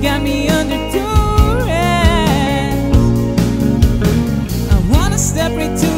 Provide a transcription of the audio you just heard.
got me under duress. I wanna step right to